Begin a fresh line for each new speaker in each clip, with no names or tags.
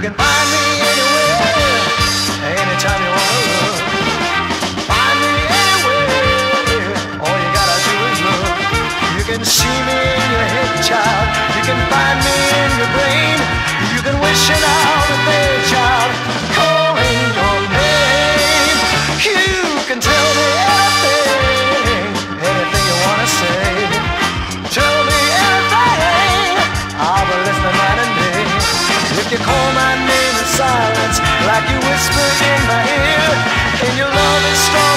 can find me anywhere, anytime you wanna look. Find me anywhere, all you gotta do is look. You can see me in your head, child. You can find me in your brain. You can wish it out a day, child. Calling your name. You can tell me anything, anything you wanna say. Tell me anything. I'll be listening night and day. If you call like you whisper in my ear, and your love is strong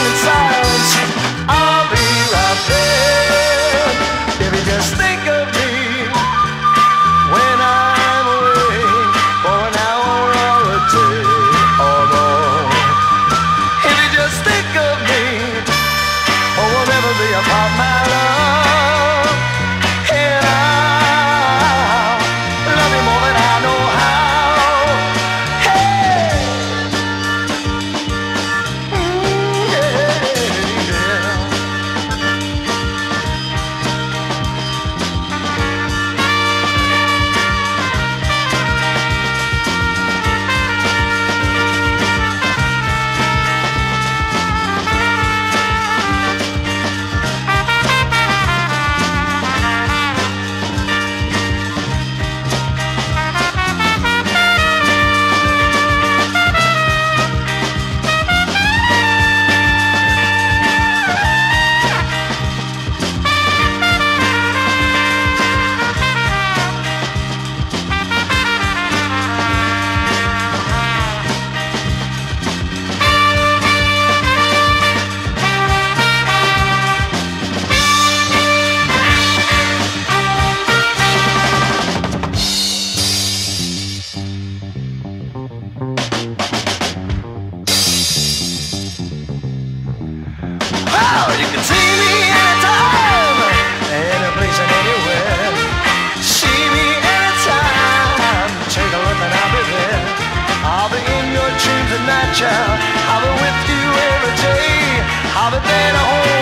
I'll be you